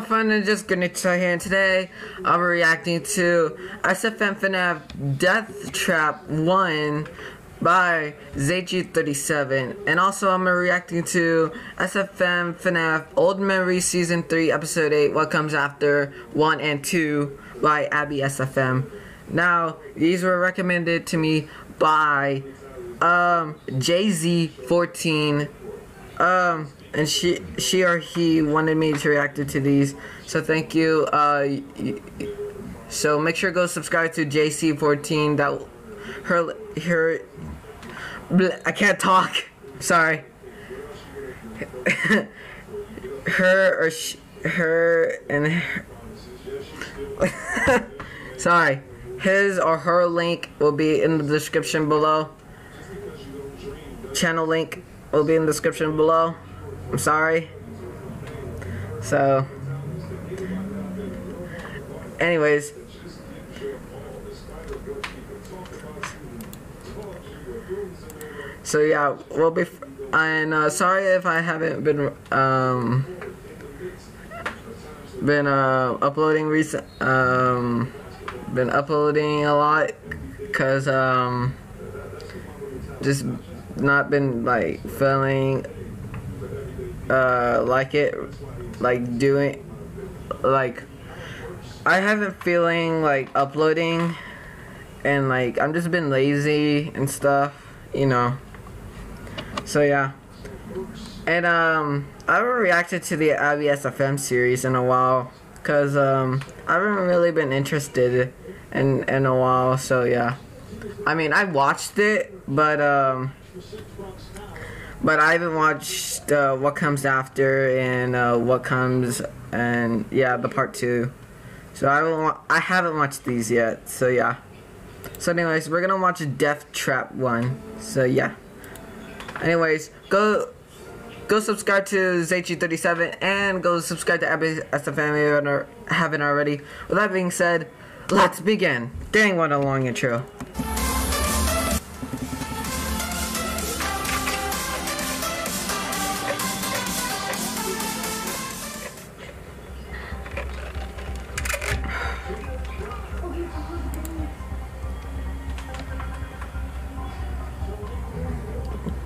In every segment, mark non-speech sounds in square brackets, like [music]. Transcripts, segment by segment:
fun and just gonna tell here and today be reacting to SFM FNAF Death Trap 1 by ZG37 and also I'm reacting to SFM FNAF Old Memory Season 3 Episode 8 What Comes After 1 and 2 by Abby SFM. Now these were recommended to me by um, jaizee 14 um and she she or he wanted me to react to these. So thank you uh so make sure go subscribe to jaizee 14 that her her i can't talk sorry. [laughs] Her or sh her and her [laughs] sorry his or her link will be in the description below. Channel link will be in the description below I'm sorry. So, anyways, so yeah, we'll be. And uh, sorry if I haven't been um been uh uploading recent um been uploading a lot because um just not been like feeling uh, like it, like doing, like, I haven't feeling like uploading, and like I'm just been lazy and stuff, you know. So yeah, and um, I haven't reacted to the Abby SFM series in a while, cause um, I haven't really been interested in in a while. So yeah, I mean I watched it, but um. But I haven't watched uh, what comes after and uh, what comes and yeah the part two. So I haven't I haven't watched these yet. So yeah. So anyways, we're gonna watch Death Trap one. So yeah. Anyways, go go subscribe to ZG37 and go subscribe to Abby SFM if you haven't already. With that being said, let's begin. Dang, what a long intro.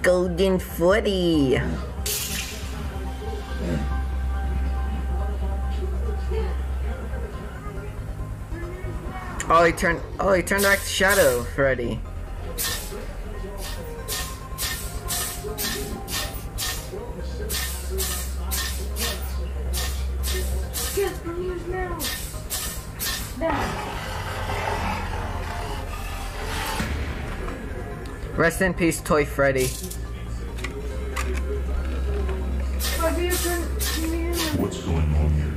Golden Footy. Oh, he turned. Oh, he turned back to Shadow, Freddy. Rest in peace, Toy Freddy. What's going on here?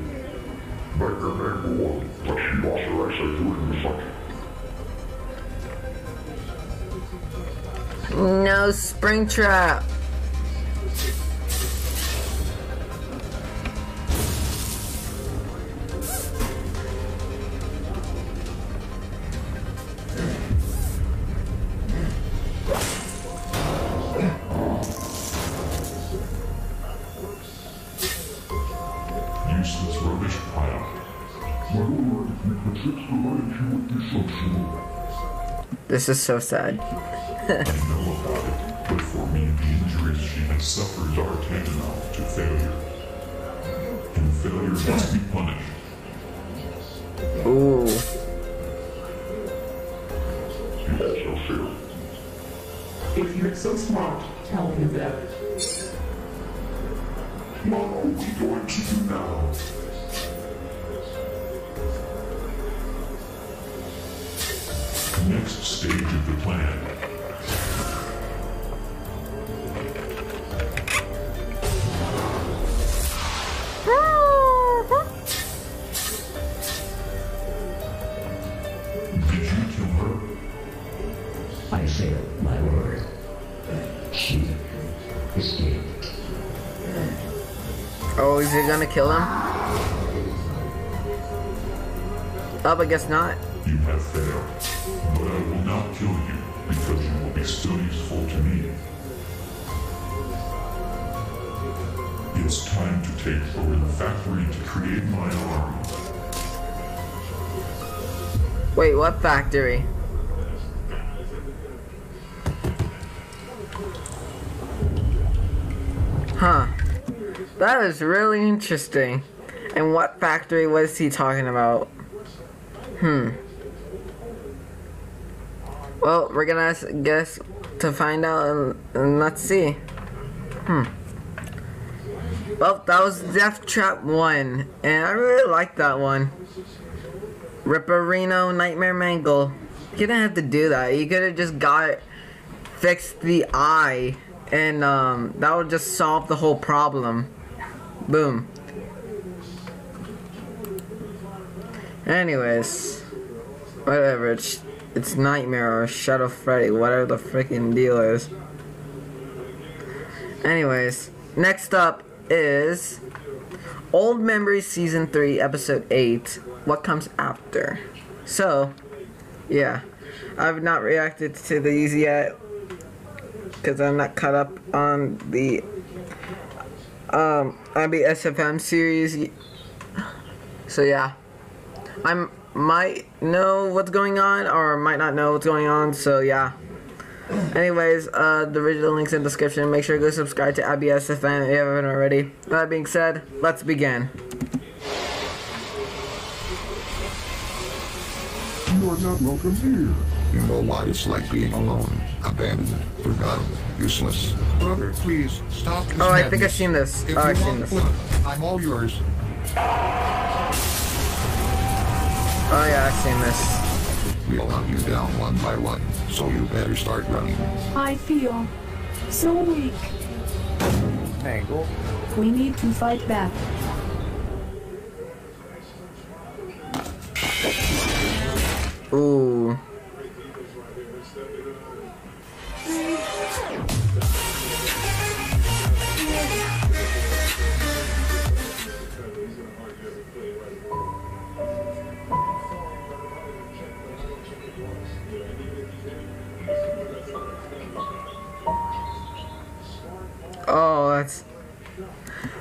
Nightmare Man war, but she authorized her doing the No Springtrap. This is so sad. Know about it, but for me, the injuries she has suffered are tantamount to failure. And failure must be punished. Ooh. You. If you're so smart, tell me that. What are we going to do now? Next stage of the plan. Did you kill her? I failed, my lord. She escaped. Oh, is he gonna kill him? Oh, I guess not. You have failed, but I will not kill you because you will be still useful to me. It's time to take over the factory to create my army. Wait, what factory? Huh. That is really interesting. And what factory was he talking about? Hmm. Well, we're gonna s- guess to find out and, and let's see. Hmm. Well, that was Death Trap 1, and I really liked that one. Ripperino Nightmare Mangle. You didn't have to do that. You could have just got fixed the eye, and um, that would just solve the whole problem. Boom. Anyways, whatever. It's it's Nightmare or Shadow Freddy, whatever the freaking deal is. Anyways, next up is Old Memories Season 3, Episode 8 What Comes After. So, yeah, I've not reacted to these yet because I'm not caught up on the um, Abby SFM series. So, yeah, I might know what's going on or might not know what's going on, so, yeah. Anyways, uh, the original link's in the description. Make sure to go subscribe to Abby SFM if you haven't already. That being said, let's begin. You are not welcome here. You know what it's like being alone, abandoned, forgotten, useless. Brother, please, stop this Oh, I think I've seen this. If Oh, you I've seen this. to quit, I'm all yours. Oh yeah, I've seen this. We'll hunt you down one by one, so you better start running. I feel so weak. Mangle. We need to fight back. Ooh.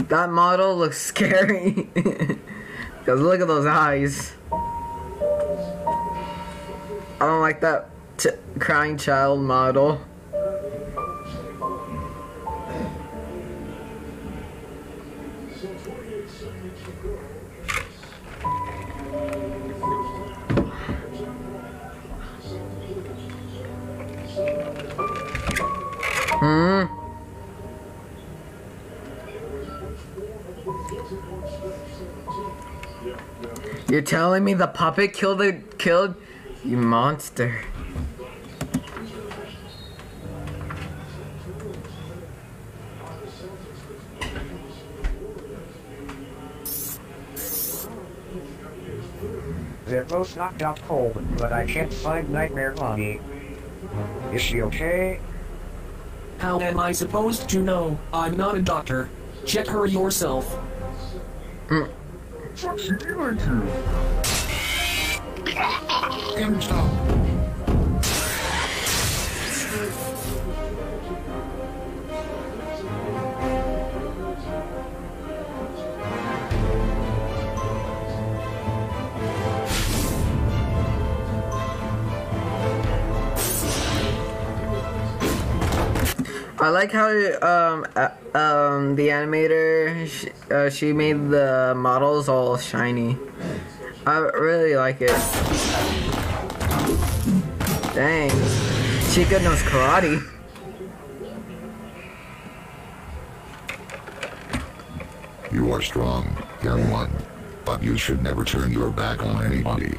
That model looks [laughs] scary. Cause look at those eyes. I don't like that crying child model. Hmm. You're telling me the puppet killed the killed you monster. They're both knocked out cold, but I can't find Nightmare Bonnie. Is she okay? How am I supposed to know? I'm not a doctor. Check her yourself. Mm. What's he doing here? Get I like how um uh, um the animator she, uh, she made the models all shiny. I really like it. Dang, Chica knows karate. You are strong, young one. But you should never turn your back on anybody.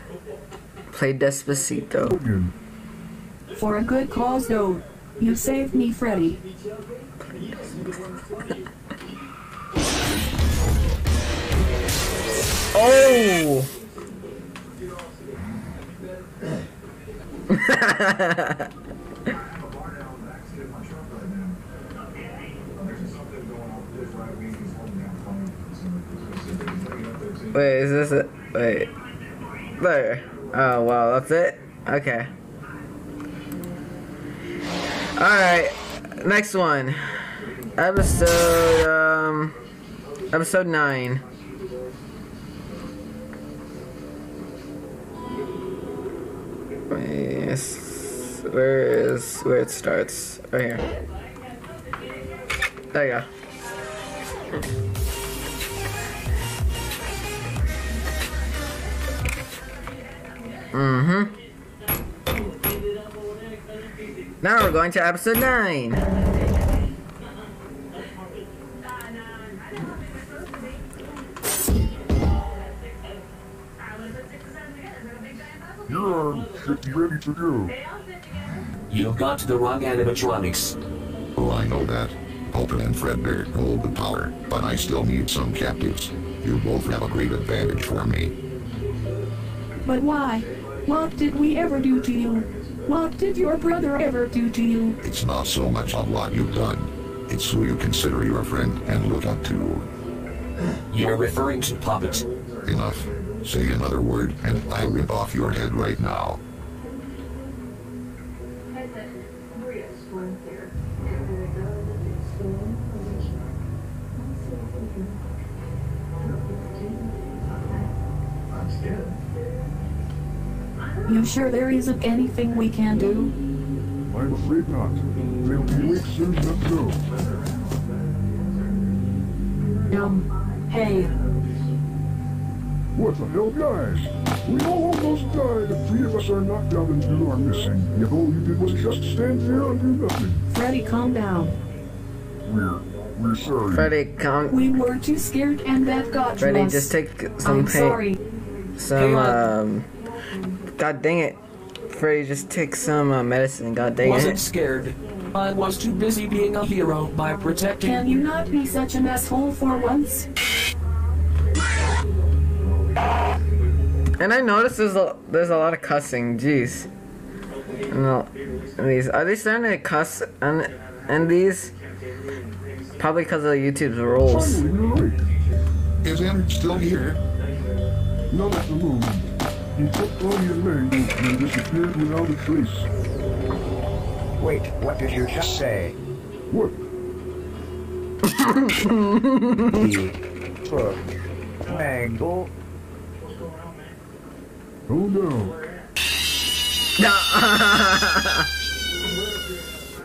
Play Despacito. For a good cause, though. You saved me, Freddy. Oh! [laughs] Wait, is this it? Wait. There. Oh, wow, that's it? Okay. Alright, next one. Episode, um, episode 9. Yes. Where is where it starts? Right here. There you go. Mm-hmm. Now we're going to episode nine. You're ready to go. You've got the wrong animatronics. Oh, I know that. Alton and Fredbear hold the power, but I still need some captives. You both have a great advantage for me. But why? What did we ever do to you? What did your brother ever do to you? It's not so much on what you've done. It's who you consider your friend and look up to. You're referring to Puppet. Enough. Say another word, and I rip off your head right now. You sure there isn't anything we can do? I'm afraid not. They'll be weak soon enough to go. Um, hey, What the hell, guys? We all almost died. The three of us are knocked out and two are missing. Yet all you did was just stand there and do nothing. Freddy, calm down. We're, we're sorry. Freddy, come. We were too scared and that got to Freddy, us. just take some I'm pain. sorry. Some, Hey, um. God dang it. Freddy, just take some uh, medicine. God dang Wasn't it. scared. I was too busy being a hero by protecting. Can you not be such an asshole for once? And I noticed there's a there's a lot of cussing. Jeez. No, these are they starting to cuss and and these probably because of YouTube's rules. Finally, you're. Is Emmett still here? Not at the moment. He took Bonnie your Mangle and disappeared without a trace. Wait, what did you just say? What? He took Mangle. Oh no.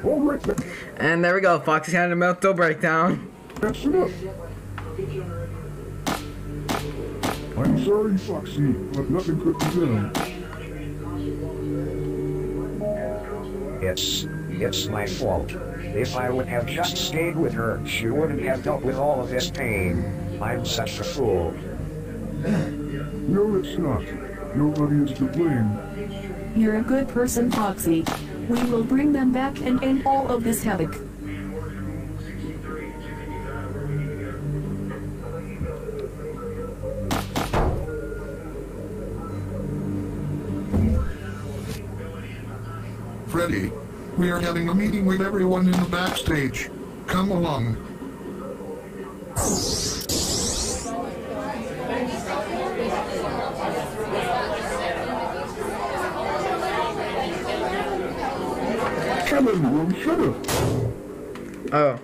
All right, that- And there we go. Foxy had a mental breakdown. that's enough. I'm sorry, Foxy, but nothing could be done. It's, it's my fault. If I would have just stayed with her, she wouldn't have dealt with all of this pain. I'm such a fool. No, it's not. Nobody is to blame. You're a good person, Foxy. We will bring them back and end all of this havoc. Freddy, we are having a meeting with everyone in the backstage. Come along. Come everyone, shut up. Oh,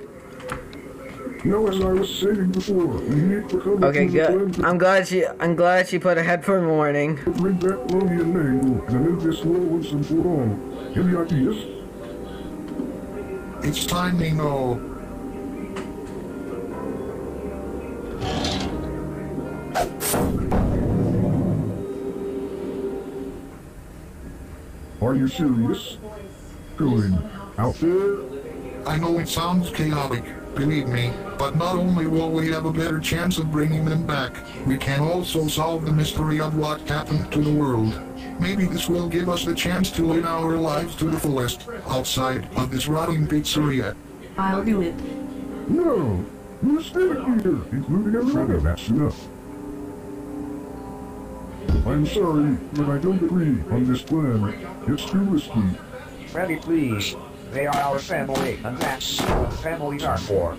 Now, as I was saying before, we need to come okay, to the plan good. I'm glad she I'm glad she put a headphone warning. bring back Bonnie and Mangle and end this war once Any ideas? It's time they know. Are you serious? Going out there? I know it sounds chaotic, believe me. But not only will we have a better chance of bringing them back, we can also solve the mystery of what happened to the world. Maybe this will give us the chance to live our lives to the fullest, outside of this rotting pizzeria. I'll do it. No, we'll stay here, including everyone. That's enough. I'm sorry, but I don't agree on this plan. It's too risky. Freddy, please. They are our family, and that's what families are for.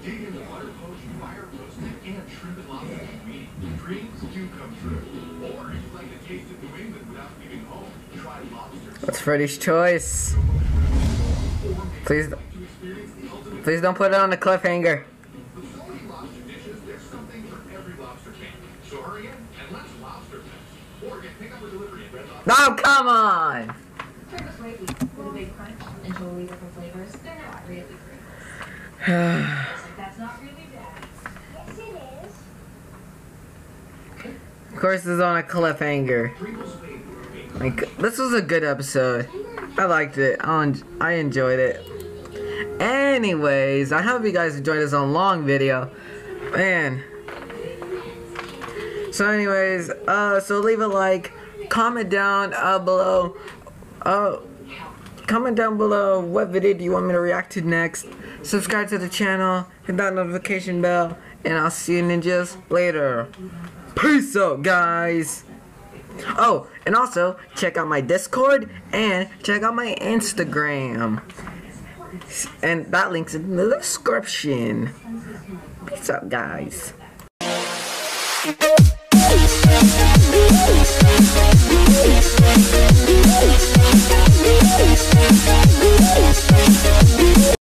That's Freddy's choice. Please, please don't put it on the cliffhanger. No, come on! [sighs] Of course, it's on a cliffhanger. Like, this was a good episode. I liked it. I I enjoyed it. Anyways, I hope you guys enjoyed this on long video. Man. So anyways, uh, so leave a like, comment down uh, below, uh, comment down below what video do you want me to react to next. Subscribe to the channel, hit that notification bell, and I'll see you ninjas later. Peace out, guys. Oh, and also check out my Discord and check out my Instagram. And that link's in the description. Peace out, guys.